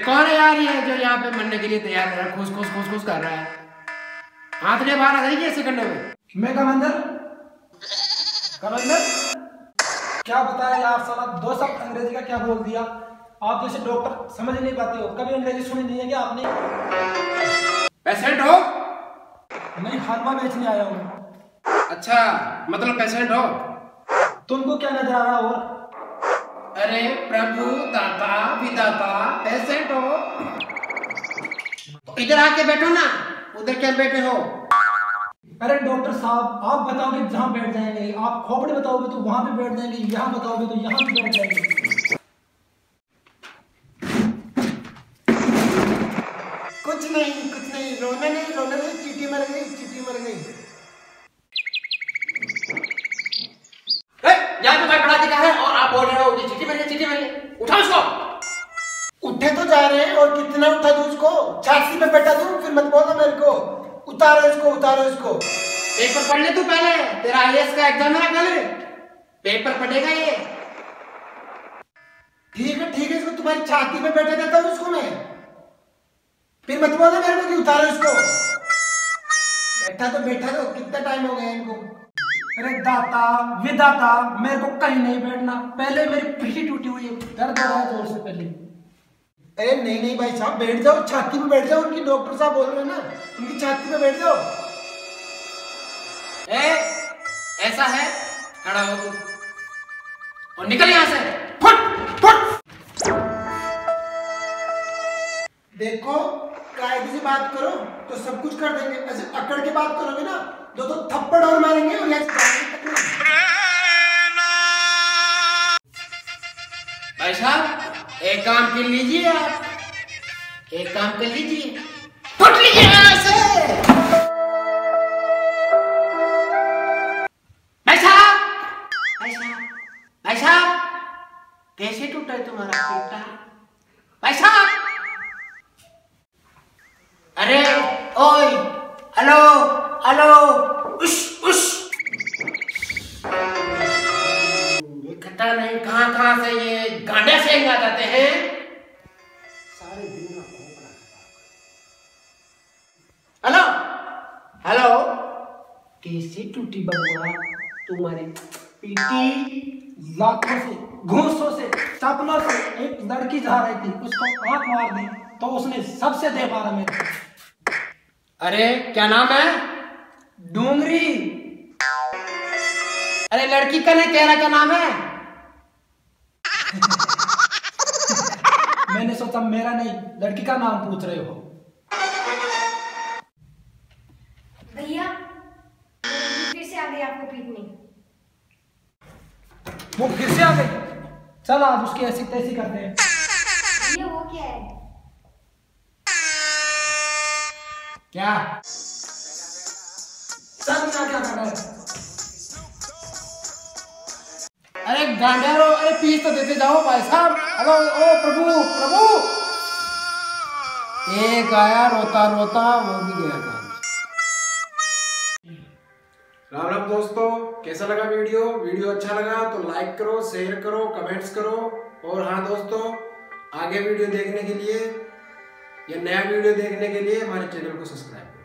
भिखारी है जो यहाँ पे मरने के लिए तैयार है खुश खुश खुश खुश कर रहा है। हाथ ने बाहर आ जाएगी ऐसे करने में। मैं कमंदर कमंदर क्या बताया यार साला दो शब्द अंग्रेज़ी का क्या बोल दिया? आप जैसे डॉक्टर समझ नहीं पाते हो कभी अंग्रेज़ी सुनी नहीं है क्या आपने? पेशेंट हो? मैं हलवा बेचने आया हूँ। अच्छा मतलब पेशेंट हो? तुमको क्या नज़र आ रहा और? अरे प्रभु दाता विदाता पेशेंट हो। तो इधर आके बैठो ना उधर क्या बैठे हो? अरे डॉक्टर साहब आप बताओगे जहाँ बैठ जाएँगे आप खोपड़ी बताओगे तो वहाँ पे बैठ जाएँगे यहाँ बताओगे तो यहाँ पे बैठ जाएँगे। कुछ नहीं कुछ नहीं रोना नहीं रोना नहीं चीटी मर गई चीटी मर गई ए, यहाँ पे मैं पढ़ा दिखा है और आप बोल रहे हो कि चिट्ठी मर गई चिट्ठी मर गई उठाओ उसको उठे तो जा रहे हैं और कितना उठा दूँ उसको छाती पे बैठा दूँ फिर मत बोलना मेरे को उतारो इसको उतारो इसको। पेपर पढ़ ले तू पहले तेरा आईएएस का एग्ज़ाम है ना कल? पेपर पढ़ेगा ये। ठीक है ठीक है इसको तुम्हारी छाती पे बैठा देता हूँ उसको मैं। फिर मत बोलना मेरे को कि उतारो इसको। बैठा तो बैठा तो कितना टाइम हो गया इनको। अरे दाता विदाता मेरे को कहीं नहीं बैठना। पहले मेरी पीठी टूटी हुई है दर्द हो रहा है ज़ोर से पहले। अरे नहीं नहीं भाई साहब बैठ जाओ छाती पे बैठ जाओ उनकी डॉक्टर साहब बोल रहे हैं ना उनकी छाती पे बैठ जाओ। ए ऐसा है? खड़ा हो तू। और निकल यहाँ से। फुट फुट। देखो कायदे से बात करो तो सब कुछ कर देंगे। ऐसे अकड़ के बात करोगे ना दो तो थप्पड़ और मारेंगे और। भाई साहब एक काम कर लीजिए आप। एक काम कर लीजिए। फुट लीजिए यहाँ से। भाई साहब। भाई साहब। भाई साहब। कैसे टूटा है तुम्हारा पेटा? भाई साहब। अरे, ओए, हेलो हेलो उश उश इकट्ठा नहीं कहाँ, कहाँ से ये? गांडे से आ जाते हैं। सारे दिन का खोपड़ा हेलो? हेलो? कैसे टूटी बबुआ तुम्हारी पीटी लाखों से घूसों से चपलों से एक लड़की जा रही थी उसको आँख मार दी तो उसने सबसे दे मारा मेरे अरे क्या नाम है? डूंगरी। अरे लड़की का नहीं कह रहा क्या नाम है? सोचा मेरा नहीं लड़की का नाम पूछ रहे हो। भैया फिर से आ गई आपको पीटने। वो फिर से आ गई? चल आज उसकी ऐसी तैसी करते हैं। भैया वो क्या है? क्या? चल क्या क्या कर रहा है? अरे अरे पीस तो देते जाओ भाई साहब। हेलो, ओ प्रभु प्रभु। एक आया रोता रोता, वो भी गया काम राम राम दोस्तों, कैसा लगा वीडियो? वीडियो अच्छा लगा तो लाइक करो शेयर करो कमेंट्स करो। और हाँ दोस्तों, आगे वीडियो देखने के लिए या नया वीडियो देखने के लिए हमारे चैनल को सब्सक्राइब करो।